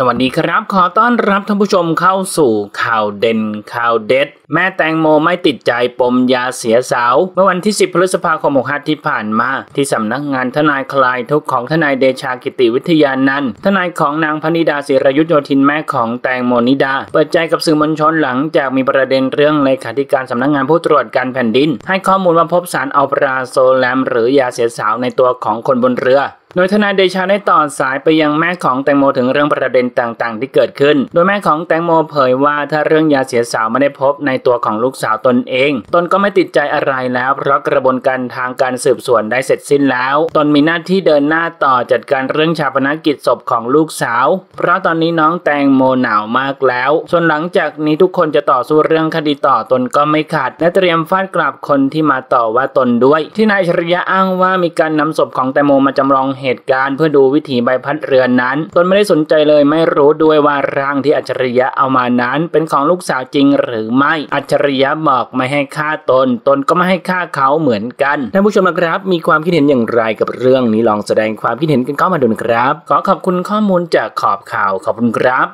สวัสดีครับ ขอต้อนรับท่านผู้ชมเข้าสู่ข่าวเด่นข่าวเด็ด แม่แตงโมไม่ติดใจปมยาเสียสาว เมื่อวันที่ 10 พฤษภาคม65ที่ผ่านมา ที่สำนักงานทนายคลายทุกข์ของทนายเดชากิติวิทยานันท์ทนายของนางพนิดาศิรยุทธโยธินแม่ของแตงโมนิดา เปิดใจกับสื่อมวลชนหลังจากมีประเด็นเรื่องเลขาธิการสำนักงานผู้ตรวจการแผ่นดิน ให้ข้อมูลว่าพบสารอัลปราโซแลมหรือยาเสียสาวในตัวของคนบนเรือโดยทนายเดชาได้ต่อสายไปยังแม่ของแตงโมถึงเรื่องประเด็นต่างๆ ที่เกิดขึ้น โดยแม่ของแตงโมเผยว่าถ้าเรื่องยาเสียสาวไม่ได้พบในตัวของลูกสาวตนเอง ตนก็ไม่ติดใจอะไรแล้ว เพราะกระบวนการทางการสืบสวนได้เสร็จสิ้นแล้ว ตนมีหน้าที่เดินหน้าต่อจัดการเรื่องชาปนกิจศพของลูกสาว เพราะตอนนี้น้องแตงโมหนาวมากแล้ว ส่วนหลังจากนี้ทุกคนจะต่อสู้เรื่องคดีต่อตนก็ไม่ขาดและเตรียมฟาดกลับคนที่มาต่อว่าตนด้วย ที่นายอัจฉริยะอ้างว่ามีการนำศพของแตงโมมาจำลองเหตุการณ์เพื่อดูวิถีใบพัดเรือนั้น ตนไม่ได้สนใจเลยไม่รู้ด้วยว่าร่างที่อัจฉริยะเอามานั้น เป็นของลูกสาวจริงหรือไม่ อัจฉริยะบอกไม่ให้ฆ่าตน ตนก็ไม่ให้ฆ่าเขาเหมือนกันท่านผู้ชมนะครับ มีความคิดเห็นอย่างไรกับเรื่องนี้ลองแสดงความคิดเห็นกันเข้ามาดูนะครับ ขอขอบคุณข้อมูลจากขอบข่าวขอบคุณครับ